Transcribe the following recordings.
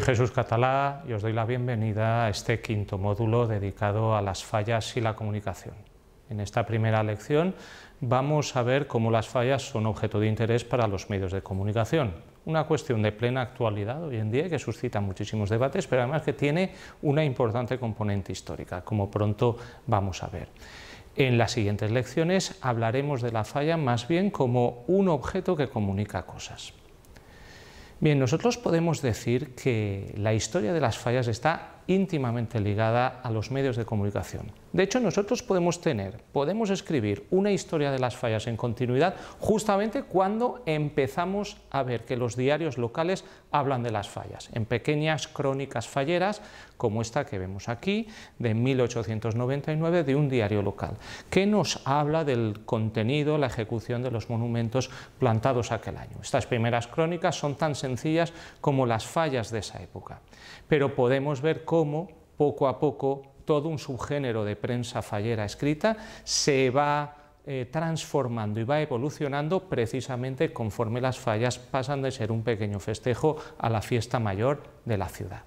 Soy Jesús Catalá y os doy la bienvenida a este quinto módulo dedicado a las fallas y la comunicación. En esta primera lección vamos a ver cómo las fallas son objeto de interés para los medios de comunicación. Una cuestión de plena actualidad hoy en día que suscita muchísimos debates, pero además que tiene una importante componente histórica, como pronto vamos a ver. En las siguientes lecciones hablaremos de la falla más bien como un objeto que comunica cosas. Bien, nosotros podemos decir que la historia de las fallas está íntimamente ligada a los medios de comunicación. De hecho, nosotros podemos tener, podemos escribir una historia de las fallas en continuidad justamente cuando empezamos a ver que los diarios locales hablan de las fallas, en pequeñas crónicas falleras, como esta que vemos aquí, de 1899, de un diario local, que nos habla del contenido, la ejecución de los monumentos plantados aquel año. Estas primeras crónicas son tan sencillas como las fallas de esa época, pero podemos ver cómo poco a poco todo un subgénero de prensa fallera escrita se va eh, transformando y va evolucionando precisamente conforme las fallas pasan de ser un pequeño festejo a la fiesta mayor de la ciudad.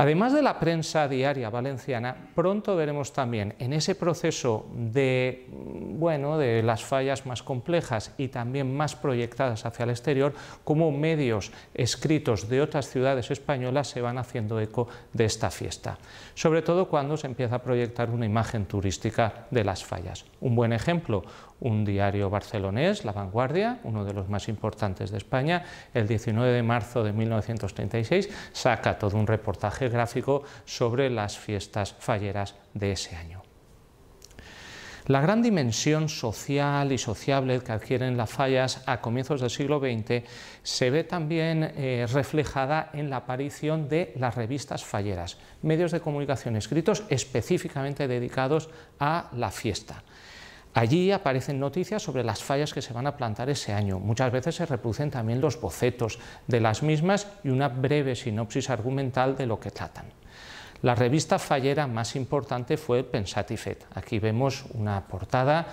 Además de la prensa diaria valenciana, pronto veremos también en ese proceso de, bueno, de las fallas más complejas y también más proyectadas hacia el exterior, cómo medios escritos de otras ciudades españolas se van haciendo eco de esta fiesta, sobre todo cuando se empieza a proyectar una imagen turística de las fallas. Un buen ejemplo, un diario barcelonés, La Vanguardia, uno de los más importantes de España, el 19 de marzo de 1936 saca todo un reportaje gráfico sobre las fiestas falleras de ese año. La gran dimensión social y sociable que adquieren las fallas a comienzos del siglo XX se ve también eh, reflejada en la aparición de las revistas falleras, medios de comunicación escritos específicamente dedicados a la fiesta. Allí aparecen noticias sobre las fallas que se van a plantar ese año. Muchas veces se reproducen también los bocetos de las mismas y una breve sinopsis argumental de lo que tratan. La revista fallera más importante fue Pensatifet. Aquí vemos una portada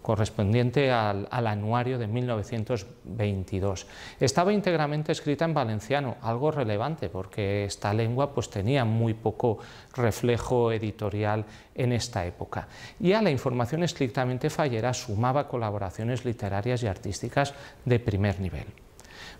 correspondiente al, anuario de 1922. Estaba íntegramente escrita en valenciano, algo relevante porque esta lengua pues, tenía muy poco reflejo editorial en esta época. Y a la información estrictamente fallera sumaba colaboraciones literarias y artísticas de primer nivel.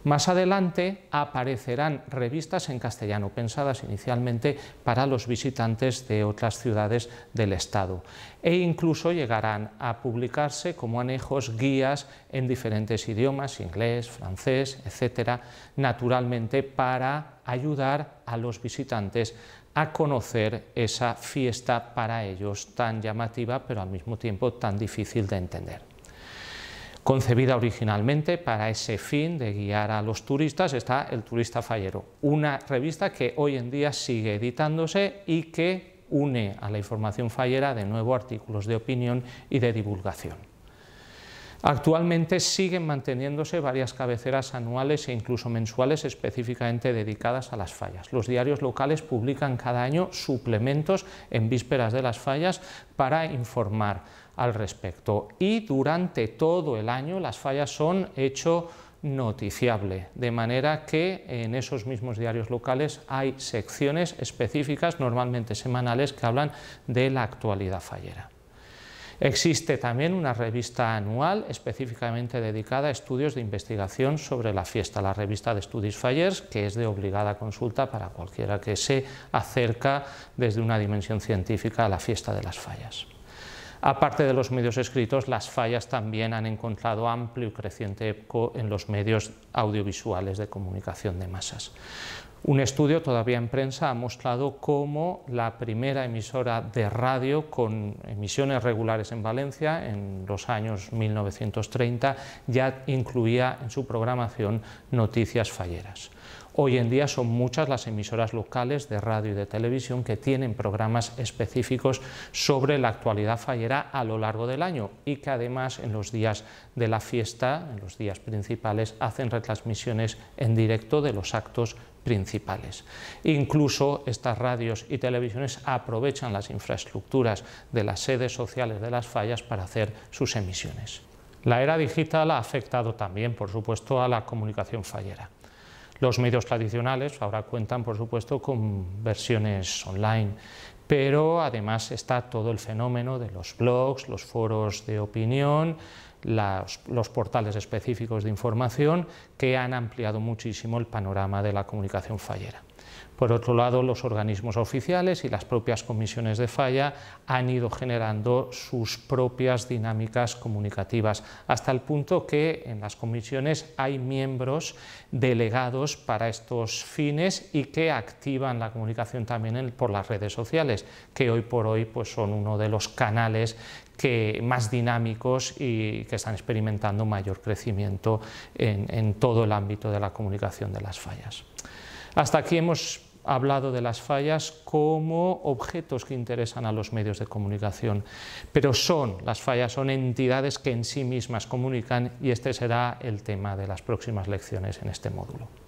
Más adelante aparecerán revistas en castellano, pensadas inicialmente para los visitantes de otras ciudades del Estado, e incluso llegarán a publicarse como anejos guías en diferentes idiomas, inglés, francés, etcétera, naturalmente para ayudar a los visitantes a conocer esa fiesta para ellos tan llamativa, pero al mismo tiempo tan difícil de entender. Concebida originalmente para ese fin de guiar a los turistas está El Turista Fallero, una revista que hoy en día sigue editándose y que une a la información fallera de nuevo artículos de opinión y de divulgación. Actualmente siguen manteniéndose varias cabeceras anuales e incluso mensuales específicamente dedicadas a las fallas. Los diarios locales publican cada año suplementos en vísperas de las fallas para informar al respecto. Y durante todo el año las fallas son hecho noticiable, de manera que en esos mismos diarios locales hay secciones específicas, normalmente semanales, que hablan de la actualidad fallera. Existe también una revista anual específicamente dedicada a estudios de investigación sobre la fiesta, la revista de Studies Fallers, que es de obligada consulta para cualquiera que se acerca desde una dimensión científica a la fiesta de las fallas. Aparte de los medios escritos, las fallas también han encontrado amplio y creciente eco en los medios audiovisuales de comunicación de masas. Un estudio todavía en prensa ha mostrado cómo la primera emisora de radio con emisiones regulares en Valencia en los años 1930 ya incluía en su programación noticias falleras. Hoy en día son muchas las emisoras locales de radio y de televisión que tienen programas específicos sobre la actualidad fallera a lo largo del año y que además en los días de la fiesta, en los días principales, hacen retransmisiones en directo de los actos principales. Incluso estas radios y televisiones aprovechan las infraestructuras de las sedes sociales de las fallas para hacer sus emisiones. La era digital ha afectado también, por supuesto, a la comunicación fallera. Los medios tradicionales ahora cuentan, por supuesto, con versiones online, pero además está todo el fenómeno de los blogs, los foros de opinión, los portales específicos de información que han ampliado muchísimo el panorama de la comunicación fallera. Por otro lado, los organismos oficiales y las propias comisiones de falla han ido generando sus propias dinámicas comunicativas, hasta el punto que en las comisiones hay miembros delegados para estos fines y que activan la comunicación también por las redes sociales, que hoy por hoy pues, son uno de los canales que, más dinámicos y que están experimentando mayor crecimiento en todo el ámbito de la comunicación de las fallas. Hasta aquí hemos hablado de las fallas como objetos que interesan a los medios de comunicación, pero son, las fallas son entidades que en sí mismas comunican y este será el tema de las próximas lecciones en este módulo.